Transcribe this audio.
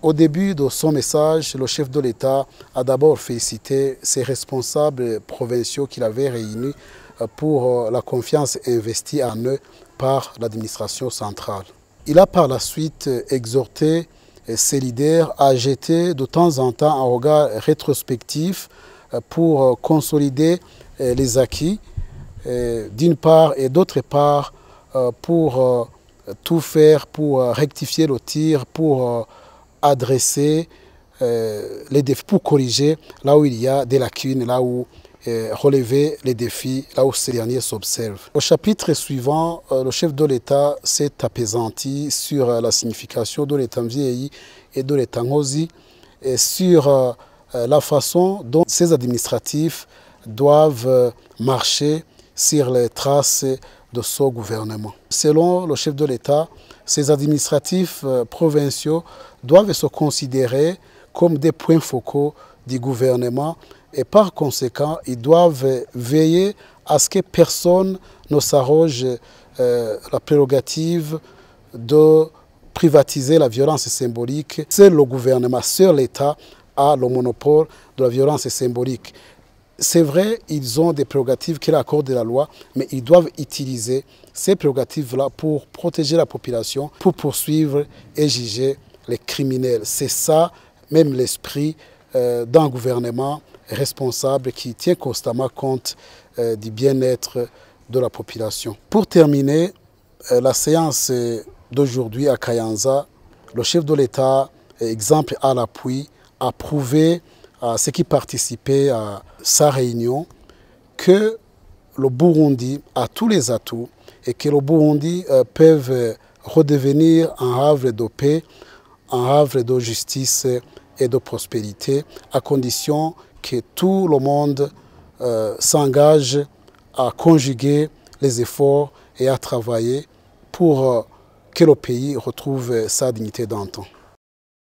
Au début de son message, le chef de l'État a d'abord félicité ses responsables provinciaux qu'il avait réunis pour la confiance investie en eux par l'administration centrale. Il a par la suite exhorté ses leaders à jeter de temps en temps un regard rétrospectif pour consolider les acquis d'une part et d'autre part pour tout faire pour rectifier le tir, pour adresser les défis, pour corriger là où il y a des lacunes, là où relever les défis là où ces derniers s'observent. Au chapitre suivant, le chef de l'État s'est apaisanti sur la signification de l'État vieilli et de l'État ngozi et sur la façon dont ces administratifs doivent marcher sur les traces de ce gouvernement. Selon le chef de l'État, ces administratifs provinciaux doivent se considérer comme des points focaux du gouvernement et par conséquent, ils doivent veiller à ce que personne ne s'arroge euh, la prérogative de privatiser la violence symbolique. Seul le gouvernement, seul l'État a le monopole de la violence symbolique. C'est vrai, ils ont des prérogatives qui accordent la loi, mais ils doivent utiliser ces prérogatives-là pour protéger la population, pour poursuivre et juger les criminels. C'est ça, même l'esprit euh, d'un gouvernement responsable qui tient constamment compte euh, du bien-être de la population. Pour terminer, euh, la séance d'aujourd'hui à Kayanza, le chef de l'État, exemple à l'appui, a prouvé à ceux qui participaient à sa réunion que le Burundi a tous les atouts et que le Burundi euh, peut redevenir un havre de paix, un havre de justice et de prospérité, à condition que tout le monde euh, s'engage à conjuguer les efforts et à travailler pour euh, que le pays retrouve sa dignité d'antan.